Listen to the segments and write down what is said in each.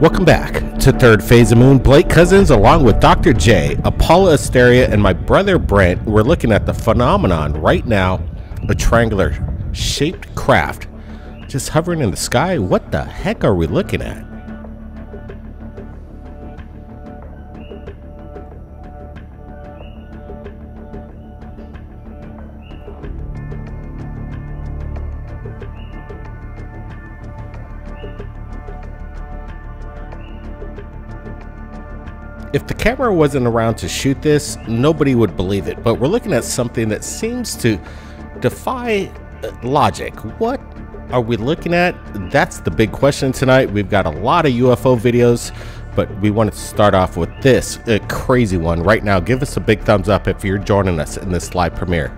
Welcome back to Third Phase of Moon. Blake Cousins, along with Dr. J, Apollo Asteria, and my brother Brent, we're looking at the phenomenon right now a triangular shaped craft just hovering in the sky. What the heck are we looking at? If the camera wasn't around to shoot this, nobody would believe it, but we're looking at something that seems to defy uh, logic. What are we looking at? That's the big question tonight. We've got a lot of UFO videos, but we wanted to start off with this a crazy one right now. Give us a big thumbs up if you're joining us in this live premiere.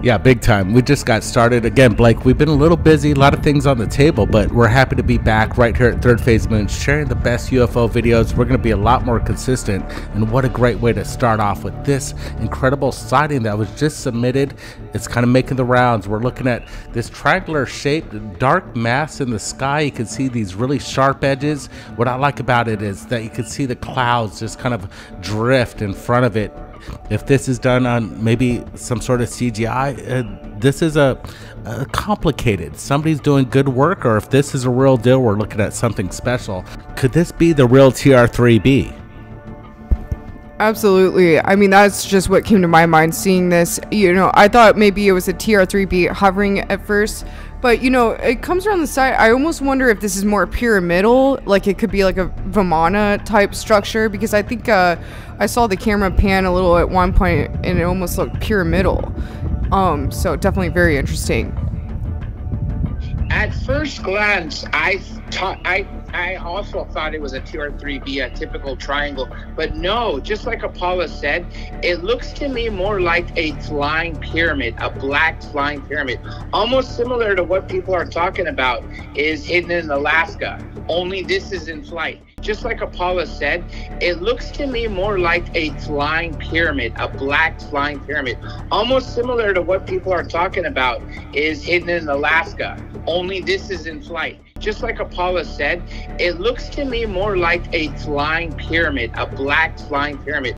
Yeah, big time. We just got started. Again, Blake, we've been a little busy, a lot of things on the table, but we're happy to be back right here at Third Phase Moon, sharing the best UFO videos. We're going to be a lot more consistent, and what a great way to start off with this incredible sighting that was just submitted. It's kind of making the rounds. We're looking at this triangular shaped dark mass in the sky. You can see these really sharp edges. What I like about it is that you can see the clouds just kind of drift in front of it if this is done on maybe some sort of CGI, uh, this is a, a, complicated. Somebody's doing good work, or if this is a real deal, we're looking at something special. Could this be the real TR3B? Absolutely. I mean, that's just what came to my mind seeing this. You know, I thought maybe it was a TR3B hovering at first, but you know, it comes around the side. I almost wonder if this is more pyramidal, like it could be like a Vimana type structure, because I think uh, I saw the camera pan a little at one point and it almost looked pyramidal. Um, so definitely very interesting. At first glance, I I I also thought it was a TR3B, a typical triangle. But no, just like Apollo said, it looks to me more like a flying pyramid, a black flying pyramid. Almost similar to what people are talking about is hidden in Alaska, only this is in flight. Just like Apollo said, it looks to me more like a flying pyramid, a black flying pyramid. Almost similar to what people are talking about is hidden in Alaska, only this is in flight just like Apollo said, it looks to me more like a flying pyramid, a black flying pyramid.